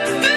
Bye.